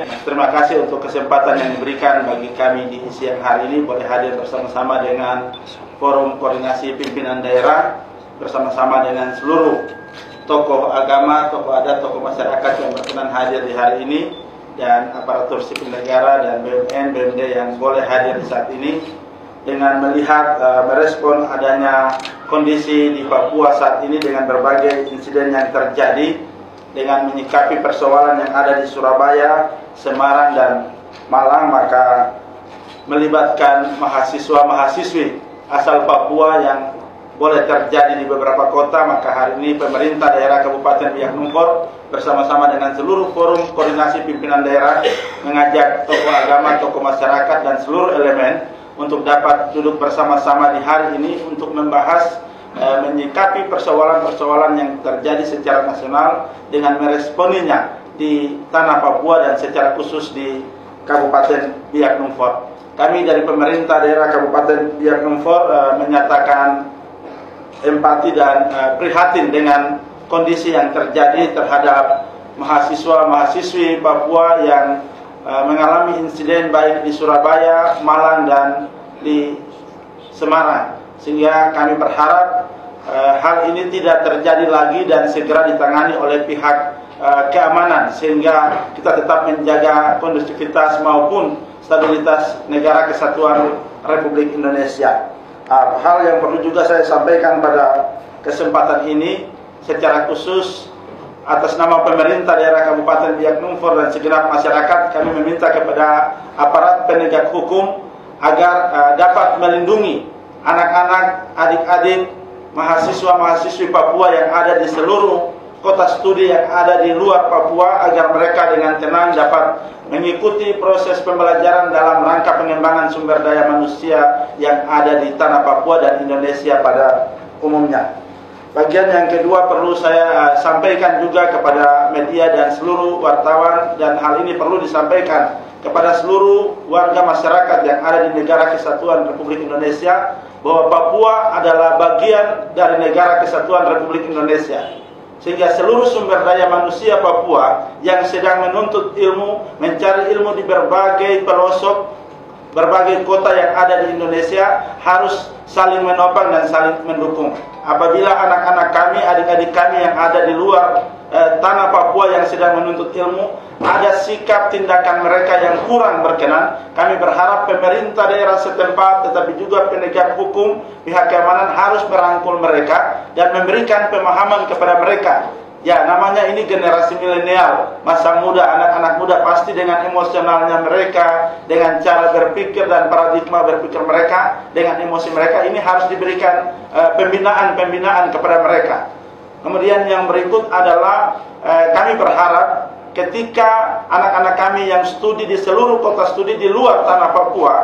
Terima kasih untuk kesempatan yang diberikan bagi kami di siang hari ini. Boleh hadir bersama-sama dengan Forum Koordinasi Pimpinan Daerah bersama-sama dengan seluruh tokoh agama, tokoh adat, tokoh masyarakat yang berkenan hadir di hari ini dan aparatur sipil negara dan BUMN, BUMD yang boleh hadir di saat ini dengan melihat uh, merespon adanya kondisi di Papua saat ini dengan berbagai insiden yang terjadi dengan menyikapi persoalan yang ada di Surabaya, Semarang dan Malang maka melibatkan mahasiswa-mahasiswi asal Papua yang boleh terjadi di beberapa kota maka hari ini pemerintah daerah Kabupaten Biak Numfor bersama-sama dengan seluruh forum koordinasi pimpinan daerah mengajak tokoh agama, tokoh masyarakat dan seluruh elemen untuk dapat duduk bersama-sama di hari ini untuk membahas menyikapi persoalan-persoalan yang terjadi secara nasional dengan meresponinya di tanah Papua dan secara khusus di Kabupaten Biak Numfor. Kami dari pemerintah daerah Kabupaten Biak Numfor e, menyatakan empati dan e, prihatin dengan kondisi yang terjadi terhadap mahasiswa-mahasiswi Papua yang e, mengalami insiden baik di Surabaya, Malang dan di Semarang sehingga kami berharap e, hal ini tidak terjadi lagi dan segera ditangani oleh pihak e, keamanan sehingga kita tetap menjaga kondusivitas maupun stabilitas negara kesatuan Republik Indonesia. Uh, hal yang perlu juga saya sampaikan pada kesempatan ini secara khusus atas nama pemerintah daerah Kabupaten Biak Numfor dan segenap masyarakat kami meminta kepada aparat penegak hukum agar uh, dapat melindungi anak-anak, adik-adik, mahasiswa-mahasiswi Papua yang ada di seluruh kota studi yang ada di luar Papua agar mereka dengan tenang dapat mengikuti proses pembelajaran dalam rangka pengembangan sumber daya manusia yang ada di tanah Papua dan Indonesia pada umumnya. Bagian yang kedua perlu saya uh, sampaikan juga kepada media dan seluruh wartawan dan hal ini perlu disampaikan kepada seluruh warga masyarakat yang ada di negara kesatuan Republik Indonesia bahwa Papua adalah bagian dari negara kesatuan Republik Indonesia sehingga seluruh sumber daya manusia Papua yang sedang menuntut ilmu, mencari ilmu di berbagai pelosok, berbagai kota yang ada di Indonesia harus saling menopang dan saling mendukung. Apabila anak-anak kami, adik-adik kami yang ada di luar eh, tanah Papua yang sedang menuntut ilmu, ada sikap tindakan mereka yang kurang berkenan, kami berharap pemerintah daerah setempat, tetapi juga penegak hukum, pihak keamanan harus merangkul mereka dan memberikan pemahaman kepada mereka. Ya, namanya ini generasi milenial, masa muda, anak-anak muda pasti dengan emosionalnya mereka, dengan cara berpikir dan paradigma berpikir mereka, dengan emosi mereka ini harus diberikan eh, pembinaan-pembinaan uh, kepada mereka. Kemudian yang berikut adalah uh, kami berharap ketika anak-anak kami yang studi di seluruh kota studi di luar tanah Papua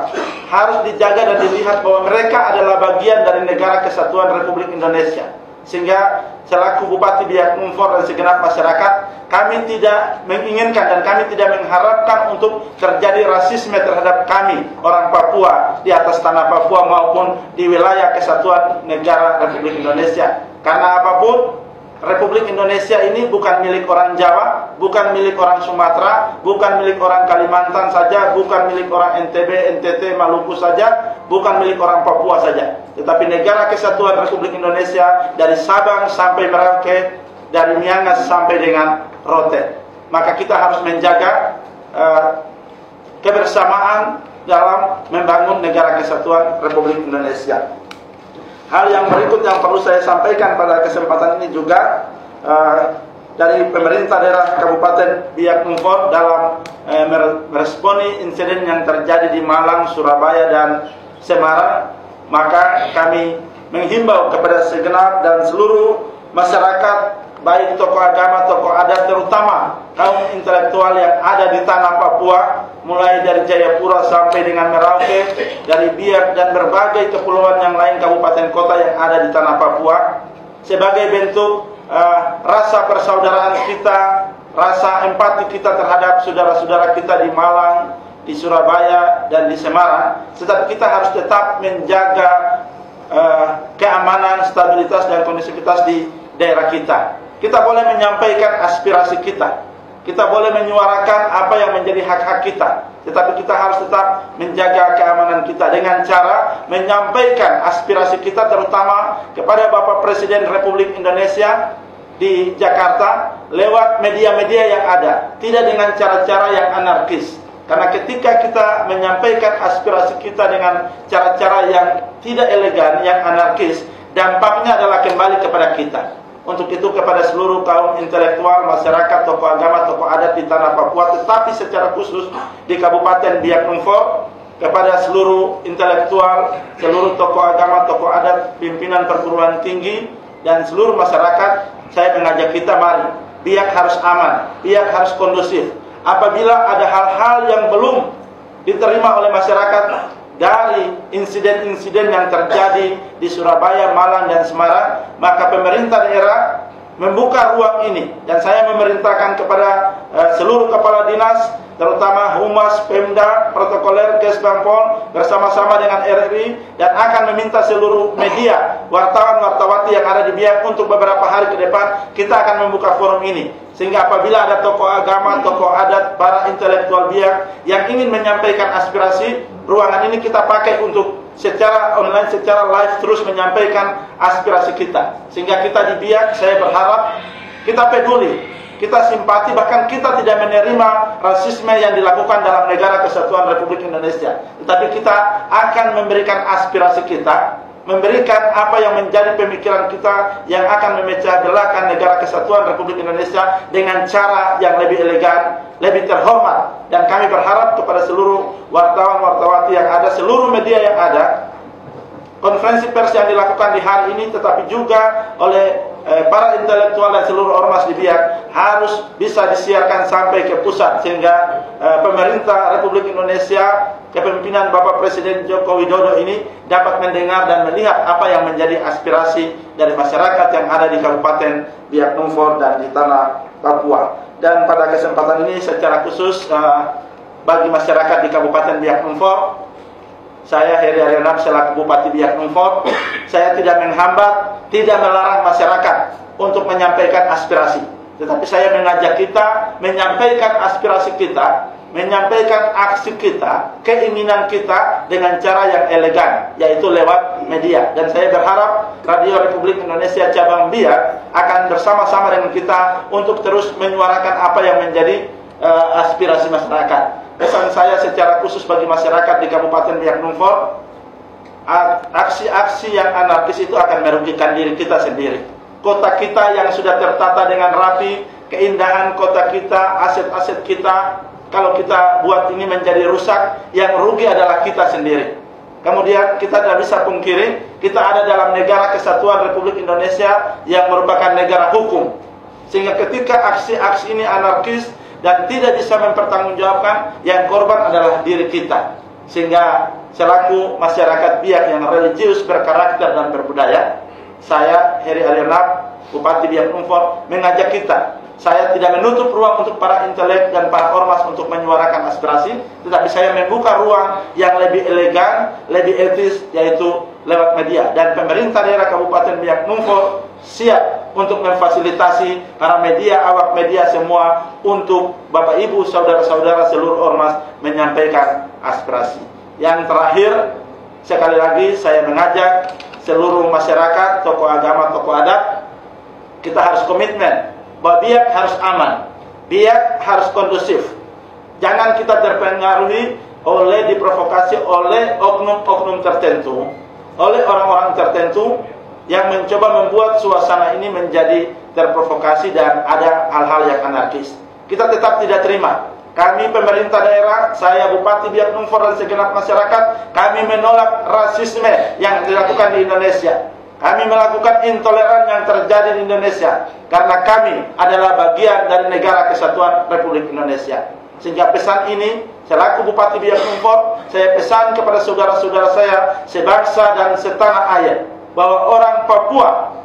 harus dijaga dan dilihat bahwa mereka adalah bagian dari negara kesatuan Republik Indonesia. Sehingga selaku Bupati Biak Numfor dan segenap masyarakat kami tidak menginginkan dan kami tidak mengharapkan untuk terjadi rasisme terhadap kami orang Papua di atas tanah Papua maupun di wilayah kesatuan negara Republik Indonesia. Karena apa pun Republik Indonesia ini bukan milik orang Jawa, bukan milik orang Sumatera, bukan milik orang Kalimantan saja, bukan milik orang NTB, NTT, Maluku saja, bukan milik orang Papua saja. Tetapi negara kesatuan Republik Indonesia dari Sabang sampai Merauke, dari Miangas sampai dengan Rote. Maka kita harus menjaga uh, kebersamaan dalam membangun negara kesatuan Republik Indonesia. Hal yang berikut yang perlu saya sampaikan pada kesempatan ini juga uh, dari pemerintah daerah Kabupaten Biak Numfor dalam uh, meresponi insiden yang terjadi di Malang, Surabaya dan Semarang, maka kami menghimbau kepada segenap dan seluruh masyarakat baik tokoh agama, tokoh adat terutama kaum intelektual yang ada di tanah Papua mulai dari Jayapura sampai dengan Merauke dari Biak dan berbagai kepulauan yang lain kabupaten kota yang ada di tanah Papua sebagai bentuk uh, rasa persaudaraan kita rasa empati kita terhadap saudara-saudara kita di Malang di Surabaya dan di Semarang. Tetapi kita harus tetap menjaga uh, keamanan, stabilitas dan kondisivitas di daerah kita kita boleh menyampaikan aspirasi kita. kita boleh menyuarakan apa yang menjadi hak-hak kita. Tetapi kita harus tetap menjaga keamanan kita dengan cara menyampaikan aspirasi kita terutama kepada Bapak Presiden Republik Indonesia di Jakarta lewat media-media yang ada, tidak dengan cara-cara yang anarkis. Karena ketika kita menyampaikan aspirasi kita dengan cara-cara yang tidak elegan, yang anarkis, dampaknya adalah kembali kepada kita. Untuk itu kepada seluruh kaum intelektual, masyarakat, tokoh agama, tokoh adat di tanah Papua, tetapi secara khusus di Kabupaten Biak Numfor, kepada seluruh intelektual, seluruh tokoh agama, tokoh adat, pimpinan perguruan tinggi, dan seluruh masyarakat, saya mengajak kita mari, Biak harus aman, Biak harus kondusif. Apabila ada hal-hal yang belum diterima oleh masyarakat, dari insiden-insiden yang terjadi di Surabaya, Malang dan Semarang, maka pemerintah daerah membuka ruang ini. Dan saya memerintahkan kepada uh, seluruh kepala dinas terutama Humas, Pemda, Protokoler, Kesbangpol bersama-sama dengan RRI dan akan meminta seluruh media, wartawan-wartawati yang ada di Biak untuk beberapa hari ke depan kita akan membuka forum ini. Sehingga apabila ada tokoh agama, tokoh adat, para intelektual Biak yang ingin menyampaikan aspirasi, ruangan ini kita pakai untuk secara online, secara live terus menyampaikan aspirasi kita. Sehingga kita di Biak, saya berharap kita peduli, kita simpati, bahkan kita tidak menerima rasisme yang dilakukan dalam negara kesatuan Republik Indonesia. Tetapi kita akan memberikan aspirasi kita, memberikan apa yang menjadi pemikiran kita yang akan memecah belakan negara kesatuan Republik Indonesia dengan cara yang lebih elegan, lebih terhormat. Dan kami berharap kepada seluruh wartawan-wartawati yang ada, seluruh media yang ada, konferensi pers yang dilakukan di hari ini tetapi juga oleh eh, para intelektual dan seluruh ormas di Biak harus bisa disiarkan sampai ke pusat sehingga eh, pemerintah Republik Indonesia kepemimpinan Bapak Presiden Joko Widodo ini dapat mendengar dan melihat apa yang menjadi aspirasi dari masyarakat yang ada di Kabupaten Biak Numfor dan di tanah Papua. Dan pada kesempatan ini secara khusus uh, bagi masyarakat di Kabupaten Biak Numfor saya Heri Arianap selaku Bupati Biak Numfor, saya tidak menghambat, tidak melarang masyarakat untuk menyampaikan aspirasi. Tetapi saya mengajak kita menyampaikan aspirasi kita, menyampaikan aksi kita, keinginan kita dengan cara yang elegan, yaitu lewat media. Dan saya berharap Radio Republik Indonesia Cabang Biak akan bersama-sama dengan kita untuk terus menyuarakan apa yang menjadi uh, aspirasi masyarakat pesan saya secara khusus bagi masyarakat di Kabupaten Biak Numfor, aksi-aksi yang anarkis itu akan merugikan diri kita sendiri. Kota kita yang sudah tertata dengan rapi, keindahan kota kita, aset-aset kita, kalau kita buat ini menjadi rusak, yang rugi adalah kita sendiri. Kemudian kita tidak bisa pungkiri, kita ada dalam negara kesatuan Republik Indonesia yang merupakan negara hukum. Sehingga ketika aksi-aksi ini anarkis, dan tidak bisa mempertanggungjawabkan yang korban adalah diri kita. Sehingga selaku masyarakat Biak yang religius berkarakter dan berbudaya, saya Heri Alianap, Bupati Biak Numfor mengajak kita saya tidak menutup ruang untuk para intelek dan para ormas untuk menyuarakan aspirasi, tetapi saya membuka ruang yang lebih elegan, lebih etis, yaitu lewat media. Dan pemerintah daerah Kabupaten Biak Numfor siap untuk memfasilitasi para media, awak media semua untuk Bapak Ibu, saudara-saudara seluruh ormas menyampaikan aspirasi. Yang terakhir, sekali lagi saya mengajak seluruh masyarakat, tokoh agama, tokoh adat, kita harus komitmen bahwa biak harus aman, biak harus kondusif. Jangan kita terpengaruhi oleh diprovokasi oleh oknum-oknum tertentu, oleh orang-orang tertentu yang mencoba membuat suasana ini menjadi terprovokasi dan ada hal-hal yang anarkis. Kita tetap tidak terima. Kami pemerintah daerah, saya Bupati Biak Numfor dan segenap masyarakat, kami menolak rasisme yang dilakukan di Indonesia. Kami melakukan intoleran yang terjadi di Indonesia karena kami adalah bagian dari negara kesatuan Republik Indonesia. Sehingga pesan ini selaku Bupati Biak Numfor, saya pesan kepada saudara-saudara saya sebangsa dan setanah air bahwa orang Papua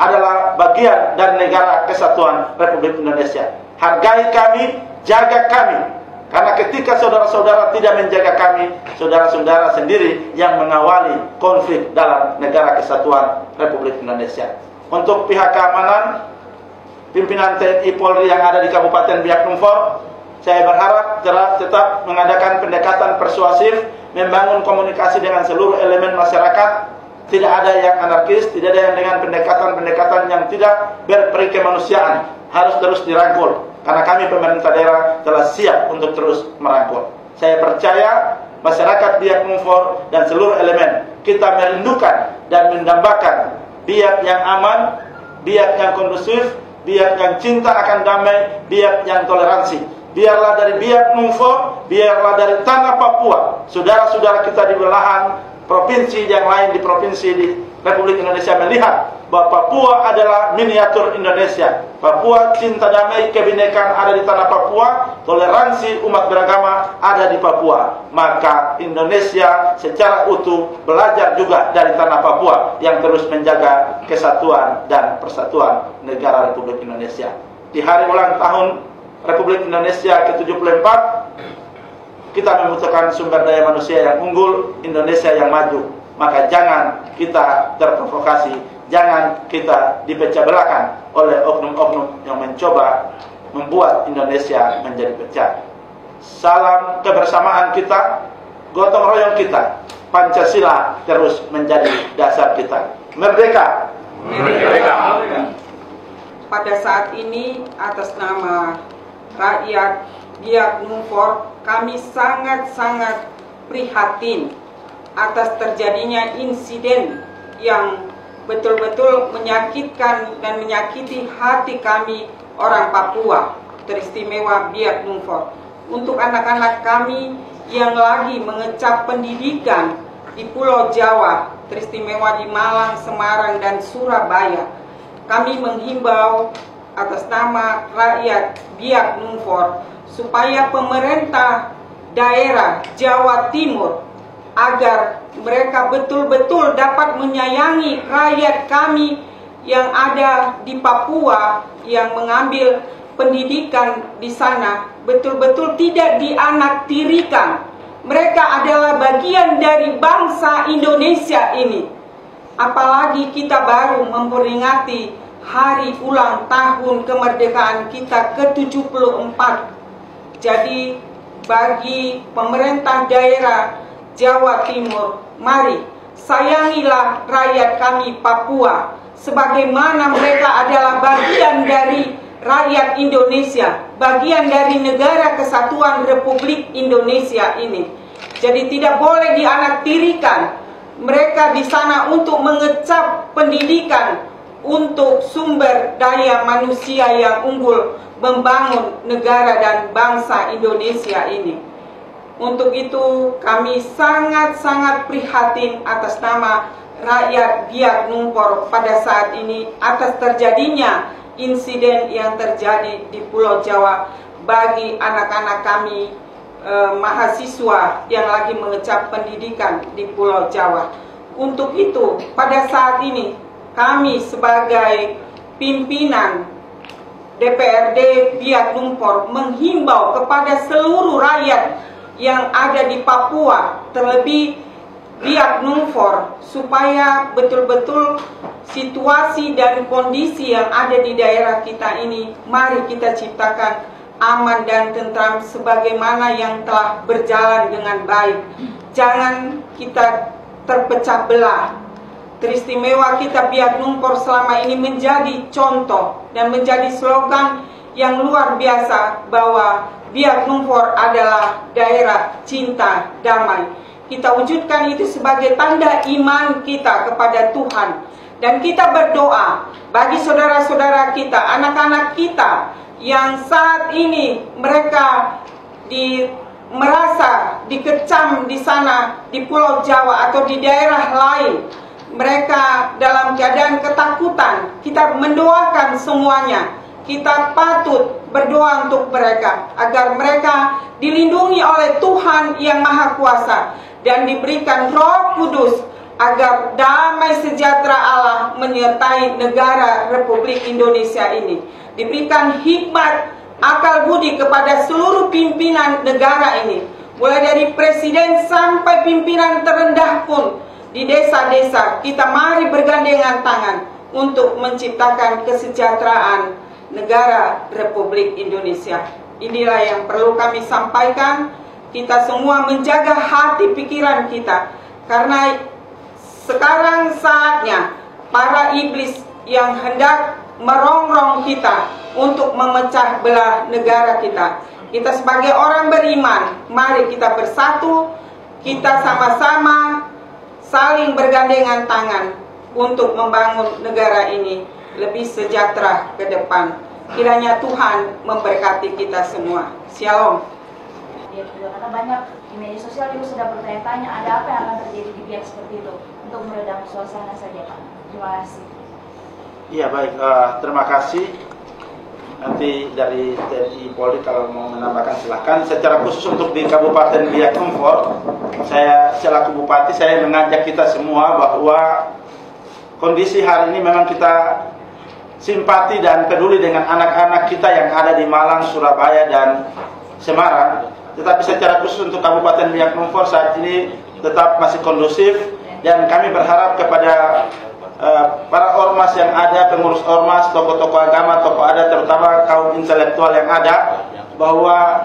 adalah bagian dari negara kesatuan Republik Indonesia. Hargai kami, jaga kami, karena ketika saudara-saudara tidak menjaga kami, saudara-saudara sendiri yang mengawali konflik dalam negara kesatuan Republik Indonesia. Untuk pihak keamanan, pimpinan TNI Polri yang ada di Kabupaten Biak Numfor. Saya berharap tetap mengadakan pendekatan persuasif, membangun komunikasi dengan seluruh elemen masyarakat, tidak ada yang anarkis, tidak ada yang dengan pendekatan-pendekatan yang tidak berperi kemanusiaan, harus terus dirangkul. Karena kami pemerintah daerah telah siap untuk terus merangkul. Saya percaya masyarakat Biak Numfor dan seluruh elemen kita merindukan dan mendambakan biak yang aman, biak yang kondusif, biak yang cinta akan damai, biak yang toleransi. Biarlah dari biak Numfor, biarlah dari tanah Papua, saudara-saudara kita di belahan provinsi yang lain di provinsi di Republik Indonesia melihat bahwa Papua adalah miniatur Indonesia. Papua cinta damai kebinekaan ada di tanah Papua, toleransi umat beragama ada di Papua. Maka Indonesia secara utuh belajar juga dari tanah Papua yang terus menjaga kesatuan dan persatuan negara Republik Indonesia. Di hari ulang tahun Republik Indonesia ke-74 kita membutuhkan sumber daya manusia yang unggul, Indonesia yang maju. Maka jangan kita terprovokasi jangan kita dipecah belakan oleh oknum-oknum yang mencoba membuat Indonesia menjadi pecah. Salam kebersamaan kita, gotong royong kita, Pancasila terus menjadi dasar kita. Merdeka! Merdeka! Pada saat ini atas nama rakyat Biak Numfor, kami sangat-sangat prihatin atas terjadinya insiden yang betul-betul menyakitkan dan menyakiti hati kami orang Papua, teristimewa Biak Numfor. Untuk anak-anak kami yang lagi mengecap pendidikan di Pulau Jawa, teristimewa di Malang, Semarang, dan Surabaya, kami menghimbau atas nama rakyat Biak Numfor supaya pemerintah daerah Jawa Timur agar mereka betul-betul dapat menyayangi rakyat kami yang ada di Papua yang mengambil pendidikan di sana betul-betul tidak dianaktirikan. Mereka adalah bagian dari bangsa Indonesia ini. Apalagi kita baru memperingati hari ulang tahun kemerdekaan kita ke-74. Jadi bagi pemerintah daerah Jawa Timur, mari sayangilah rakyat kami Papua sebagaimana mereka adalah bagian dari rakyat Indonesia, bagian dari negara kesatuan Republik Indonesia ini. Jadi tidak boleh dianaktirikan mereka di sana untuk mengecap pendidikan untuk sumber daya manusia yang unggul membangun negara dan bangsa Indonesia ini. Untuk itu kami sangat-sangat prihatin atas nama rakyat Biak Numpor pada saat ini atas terjadinya insiden yang terjadi di Pulau Jawa bagi anak-anak kami eh, mahasiswa yang lagi mengecap pendidikan di Pulau Jawa. Untuk itu pada saat ini kami sebagai pimpinan DPRD Biak Numpor menghimbau kepada seluruh rakyat yang ada di Papua, terlebih Biak Numfor, supaya betul-betul situasi dan kondisi yang ada di daerah kita ini, mari kita ciptakan aman dan tentram sebagaimana yang telah berjalan dengan baik. Jangan kita terpecah belah. Teristimewa kita Biak Numpor selama ini menjadi contoh dan menjadi slogan yang luar biasa bahwa Biak Numfor adalah daerah cinta damai. Kita wujudkan itu sebagai tanda iman kita kepada Tuhan. Dan kita berdoa bagi saudara-saudara kita, anak-anak kita yang saat ini mereka di merasa dikecam di sana di Pulau Jawa atau di daerah lain mereka dalam keadaan ketakutan kita mendoakan semuanya kita patut berdoa untuk mereka agar mereka dilindungi oleh Tuhan yang Maha Kuasa dan diberikan Roh Kudus agar damai sejahtera Allah menyertai negara Republik Indonesia ini. Diberikan hikmat, akal budi kepada seluruh pimpinan negara ini, mulai dari presiden sampai pimpinan terendah pun di desa-desa. Kita mari bergandengan tangan untuk menciptakan kesejahteraan negara Republik Indonesia. Inilah yang perlu kami sampaikan. Kita semua menjaga hati pikiran kita karena sekarang saatnya para iblis yang hendak merongrong kita untuk memecah belah negara kita. Kita sebagai orang beriman, mari kita bersatu, kita sama-sama saling bergandengan tangan untuk membangun negara ini lebih sejahtera ke depan. Kiranya Tuhan memberkati kita semua. Shalom. Ya, karena banyak di media sosial juga sudah bertanya-tanya ada apa yang akan terjadi di pihak seperti itu untuk meredam suasana saja Pak. Terima kasih. Iya baik, uh, terima kasih. Nanti dari TNI Polri kalau mau menambahkan silahkan. Secara khusus untuk di Kabupaten Biak Numfor, saya selaku Bupati saya mengajak kita semua bahwa kondisi hari ini memang kita simpati dan peduli dengan anak-anak kita yang ada di Malang, Surabaya dan Semarang. Tetapi secara khusus untuk Kabupaten Biak Numfor saat ini tetap masih kondusif dan kami berharap kepada uh, para ormas yang ada, pengurus ormas, tokoh-tokoh agama, tokoh adat, terutama kaum intelektual yang ada, bahwa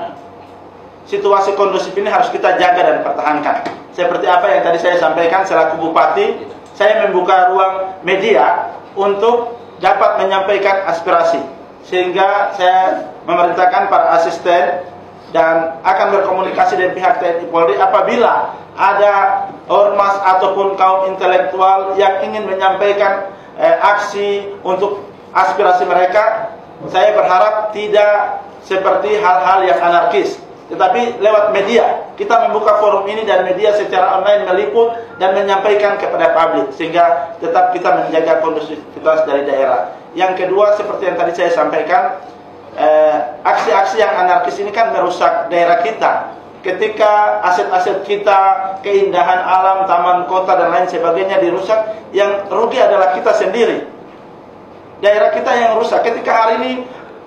situasi kondusif ini harus kita jaga dan pertahankan. Seperti apa yang tadi saya sampaikan selaku bupati, saya membuka ruang media untuk dapat menyampaikan aspirasi. Sehingga saya memerintahkan para asisten dan akan berkomunikasi dengan pihak TNI Polri apabila ada ormas ataupun kaum intelektual yang ingin menyampaikan eh, aksi untuk aspirasi mereka, saya berharap tidak seperti hal-hal yang anarkis, tetapi lewat media. Kita membuka forum ini dan media secara online meliput dan menyampaikan kepada publik sehingga tetap kita menjaga kondusivitas dari daerah. Yang kedua seperti yang tadi saya sampaikan, Eh, aksi-aksi eh, yang anarkis ini kan merusak daerah kita. Ketika aset-aset kita, keindahan alam, taman kota dan lain sebagainya dirusak, yang rugi adalah kita sendiri. Daerah kita yang rusak. Ketika hari ini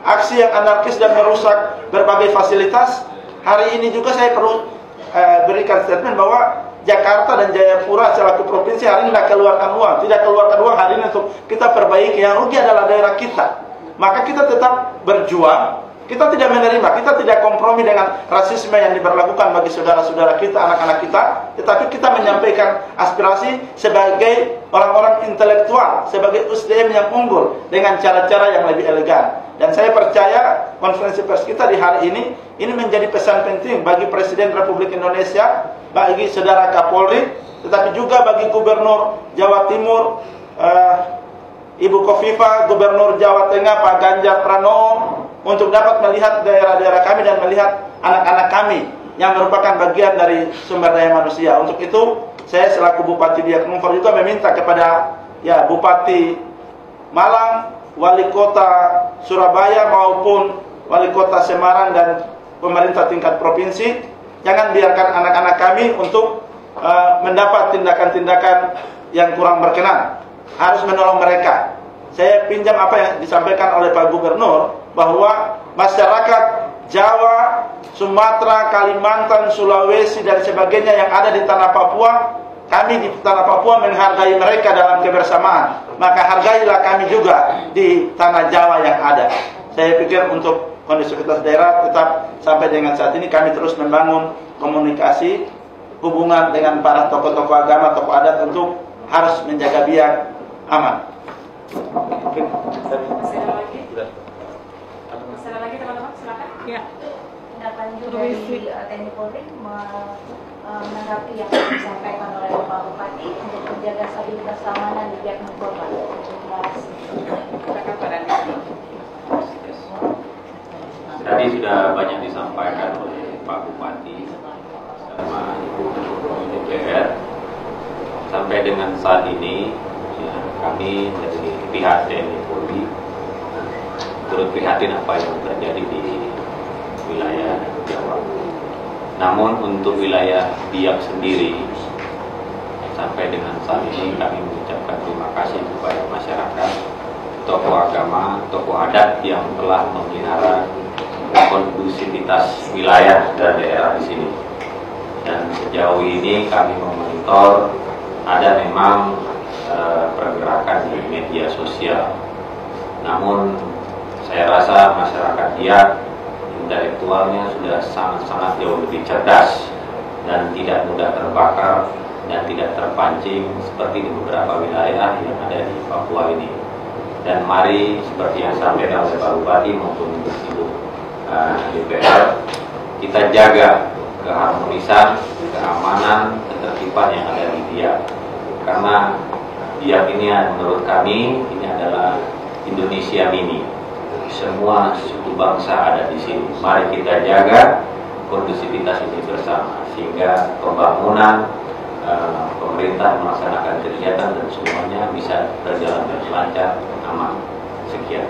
aksi yang anarkis dan merusak berbagai fasilitas, hari ini juga saya perlu eh, berikan statement bahwa Jakarta dan Jayapura selaku provinsi hari ini tidak keluarkan uang, tidak keluarkan uang hari ini untuk kita perbaiki. Yang rugi adalah daerah kita maka kita tetap berjuang. Kita tidak menerima, kita tidak kompromi dengan rasisme yang diberlakukan bagi saudara-saudara kita, anak-anak kita, tetapi kita menyampaikan aspirasi sebagai orang-orang intelektual, sebagai USDM yang unggul dengan cara-cara yang lebih elegan. Dan saya percaya konferensi pers kita di hari ini ini menjadi pesan penting bagi Presiden Republik Indonesia, bagi saudara Kapolri, tetapi juga bagi Gubernur Jawa Timur, uh, Ibu Kofifa, Gubernur Jawa Tengah, Pak Ganjar Pranowo untuk dapat melihat daerah-daerah kami dan melihat anak-anak kami yang merupakan bagian dari sumber daya manusia. Untuk itu, saya selaku Bupati Biak Numfor juga meminta kepada ya Bupati Malang, Wali Kota Surabaya maupun Wali Kota Semarang dan pemerintah tingkat provinsi, jangan biarkan anak-anak kami untuk uh, mendapat tindakan-tindakan yang kurang berkenan harus menolong mereka. Saya pinjam apa yang disampaikan oleh Pak Gubernur bahwa masyarakat Jawa, Sumatera, Kalimantan, Sulawesi dan sebagainya yang ada di tanah Papua, kami di tanah Papua menghargai mereka dalam kebersamaan. Maka hargailah kami juga di tanah Jawa yang ada. Saya pikir untuk kondisivitas daerah tetap sampai dengan saat ini kami terus membangun komunikasi hubungan dengan para tokoh-tokoh agama, tokoh adat untuk harus menjaga biak aman. Mungkin lagi? Masalah lagi teman-teman, silakan. Ya. Dari uh, TNI Polri uh, menanggapi yang disampaikan oleh Bapak Bupati untuk menjaga stabilitas keamanan di pihak korban. Terima kasih. Silakan Pak Tadi sudah banyak disampaikan oleh Pak Bupati sama Ibu DPR sampai dengan saat ini kami dari pihak TNI Polri turut prihatin apa yang terjadi di wilayah Jawa. Namun untuk wilayah Biak sendiri sampai dengan saat ini kami mengucapkan terima kasih kepada masyarakat, tokoh agama, tokoh adat yang telah memelihara kondusivitas wilayah dan daerah di sini. Dan sejauh ini kami memonitor ada memang pergerakan di media sosial. Namun saya rasa masyarakat dia intelektualnya sudah sangat-sangat jauh lebih cerdas dan tidak mudah terbakar dan tidak terpancing seperti di beberapa wilayah yang ada di Papua ini. Dan mari seperti yang disampaikan oleh Pak Bupati maupun Ibu uh, DPR, kita jaga keharmonisan, keamanan, ketertiban yang ada di dia. Karena ini menurut kami ini adalah Indonesia mini. Semua suku bangsa ada di sini. Mari kita jaga kondusivitas ini bersama sehingga pembangunan uh, pemerintah melaksanakan kegiatan dan semuanya bisa berjalan dengan lancar aman sekian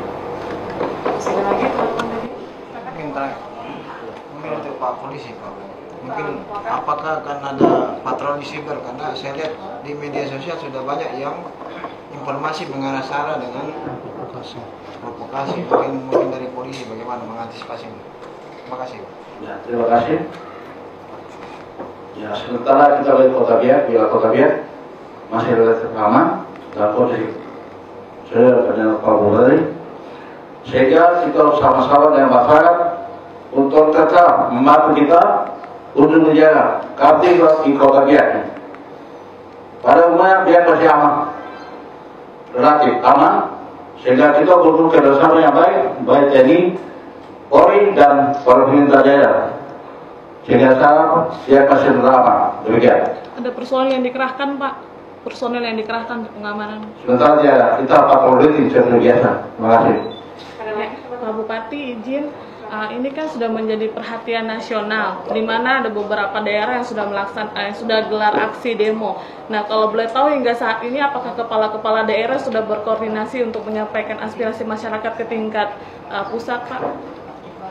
mungkin untuk Pak Polisi Pak mungkin apakah akan ada patroli siber? Karena saya lihat di media sosial sudah banyak yang informasi mengarah sana dengan provokasi. mungkin mungkin dari polisi bagaimana mengantisipasi ini? Terima kasih. Ya, terima kasih. Ya, sementara kita lihat kota Biak, bila kota Biak. Masih relatif aman. Dan kondisi saya dengan Pak Bupati. Sehingga kita harus sama-sama dengan masyarakat untuk tetap membantu kita untuk menjaga kartu di kota Biak. Pada umumnya Biak masih aman, relatif aman, sehingga kita butuh kerjasama yang baik, baik TNI, Polri dan pemerintah daerah. Sehingga saya dia kasih pertama, demikian. Ada personel yang dikerahkan, Pak. Personel yang dikerahkan untuk pengamanan. Sementara dia kita patroli seperti biasa. Terima kasih. Ya, Pak Bupati izin uh, ini kan sudah menjadi perhatian nasional di mana ada beberapa daerah yang sudah melaksan uh, sudah gelar aksi demo. Nah, kalau boleh tahu hingga saat ini apakah kepala-kepala daerah sudah berkoordinasi untuk menyampaikan aspirasi masyarakat ke tingkat uh, pusat, Pak?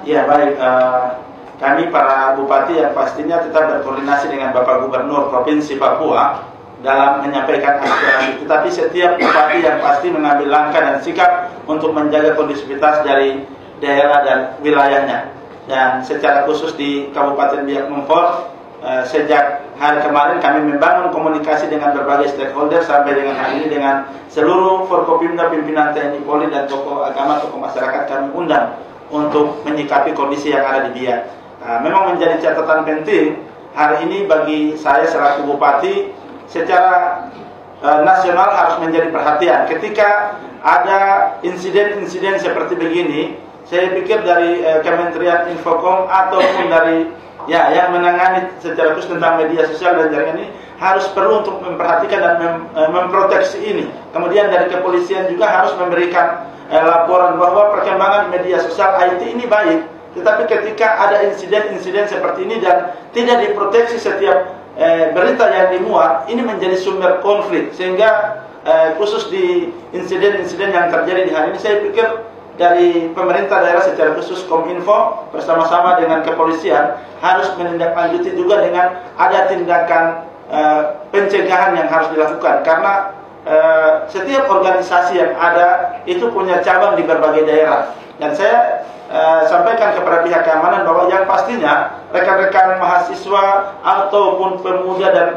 Ya baik, uh, kami para bupati yang pastinya tetap berkoordinasi dengan Bapak Gubernur Provinsi Papua dalam menyampaikan aspirasi. Tetapi setiap bupati yang pasti mengambil langkah dan sikap untuk menjaga kondusivitas dari daerah dan wilayahnya. Dan secara khusus di Kabupaten Biak Numfor, uh, sejak hari kemarin kami membangun komunikasi dengan berbagai stakeholder sampai dengan hari ini dengan seluruh Forkopimda, pimpinan TNI Polri dan tokoh agama, tokoh masyarakat kami undang untuk menyikapi kondisi yang ada di Biak. Nah, memang menjadi catatan penting hari ini bagi saya selaku bupati secara uh, nasional harus menjadi perhatian. Ketika ada insiden-insiden seperti begini, saya pikir dari uh, Kementerian Infokom ataupun dari ya yang menangani secara khusus tentang media sosial dan jaringan ini harus perlu untuk memperhatikan dan mem, uh, memproteksi ini. Kemudian dari kepolisian juga harus memberikan uh, laporan bahwa perkembangan media sosial IT ini baik, tetapi ketika ada insiden-insiden seperti ini dan tidak diproteksi setiap eh, berita yang dimuat ini menjadi sumber konflik sehingga eh, khusus di insiden-insiden yang terjadi di hari ini saya pikir dari pemerintah daerah secara khusus Kominfo bersama-sama dengan kepolisian harus menindaklanjuti juga dengan ada tindakan eh, pencegahan yang harus dilakukan. Karena eh, setiap organisasi yang ada itu punya cabang di berbagai daerah. Dan saya eh, sampaikan kepada pihak keamanan bahwa yang pastinya rekan-rekan mahasiswa ataupun pemuda dan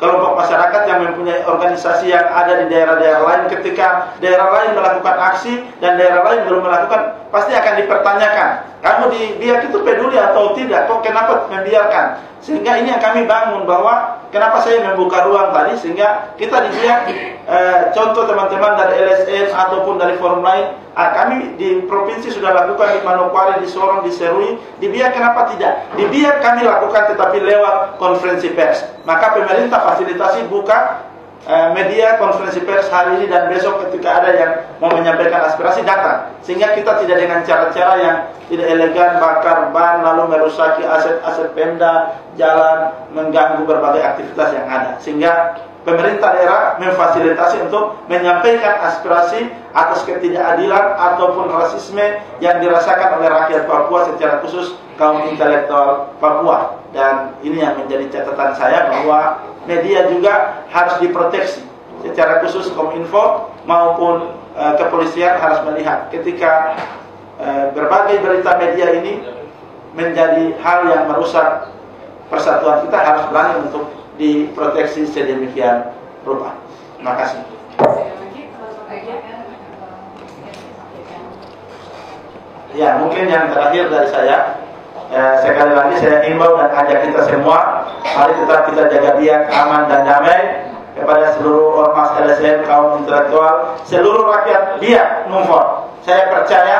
kelompok masyarakat yang mempunyai organisasi yang ada di daerah-daerah lain ketika daerah lain melakukan aksi dan daerah lain belum melakukan pasti akan dipertanyakan. Kamu di Biak itu peduli atau tidak kok kenapa membiarkan? Sehingga ini yang kami bangun bahwa kenapa saya membuka ruang tadi sehingga kita di Biak eh, contoh teman-teman dari LSM ataupun dari forum lain ah, kami di provinsi sudah lakukan di Manokwari, di Sorong, di Serui di Biak kenapa tidak? Di Biak kami lakukan tetapi lewat konferensi pers. Maka pemerintah fasilitasi buka media konferensi pers hari ini dan besok ketika ada yang mau menyampaikan aspirasi datang. Sehingga kita tidak dengan cara-cara yang tidak elegan bakar ban lalu merusaki aset-aset Pemda jalan mengganggu berbagai aktivitas yang ada. Sehingga pemerintah daerah memfasilitasi untuk menyampaikan aspirasi atas ketidakadilan ataupun rasisme yang dirasakan oleh rakyat Papua secara khusus kaum intelektual Papua dan ini yang menjadi catatan saya bahwa media juga harus diproteksi secara khusus Kominfo maupun e, kepolisian harus melihat ketika e, berbagai berita media ini menjadi hal yang merusak persatuan kita harus berani untuk diproteksi sedemikian rupa. Terima kasih. Ya, mungkin yang terakhir dari saya, eh, sekali lagi saya himbau dan ajak kita semua, mari tetap kita jaga biak aman dan damai kepada seluruh ormas LSM, kaum intelektual, seluruh rakyat biak Numfor. Saya percaya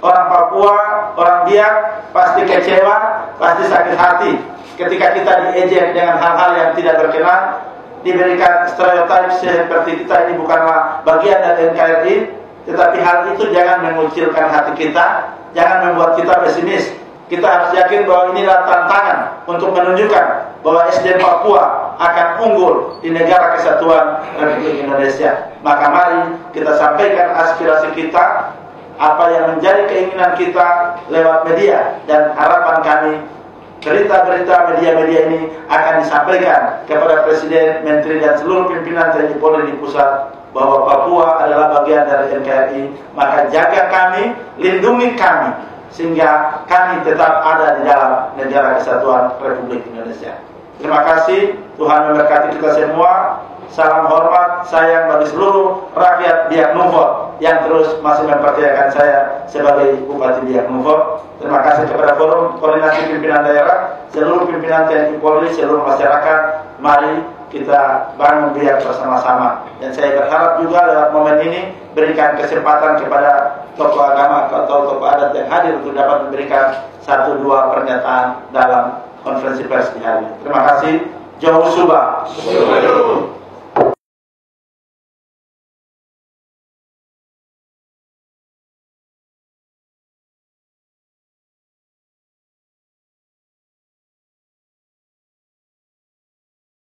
orang Papua, orang Biak pasti kecewa, pasti sakit hati ketika kita diejek dengan hal-hal yang tidak berkenan, diberikan stereotip seperti kita ini bukanlah bagian dari NKRI, tetapi hal itu jangan mengucilkan hati kita, jangan membuat kita pesimis. Kita harus yakin bahwa inilah tantangan untuk menunjukkan bahwa SDM Papua akan unggul di negara kesatuan Republik Indonesia. Maka mari kita sampaikan aspirasi kita, apa yang menjadi keinginan kita lewat media dan harapan kami berita-berita media-media ini akan disampaikan kepada Presiden, Menteri dan seluruh pimpinan TNI Polri di pusat bahwa Papua adalah bagian dari NKRI maka jaga kami, lindungi kami sehingga kami tetap ada di dalam negara kesatuan Republik Indonesia terima kasih Tuhan memberkati kita semua salam hormat, sayang bagi seluruh rakyat Biak Numfor yang terus masih mempercayakan saya sebagai Bupati Biak Numfor. Terima kasih kepada forum koordinasi pimpinan daerah, seluruh pimpinan TNI Polri, seluruh masyarakat. Mari kita bangun Biak bersama-sama. Dan saya berharap juga lewat momen ini berikan kesempatan kepada tokoh agama atau tokoh adat yang hadir untuk dapat memberikan satu dua pernyataan dalam konferensi pers di hari ini. Terima kasih. Jauh Subah.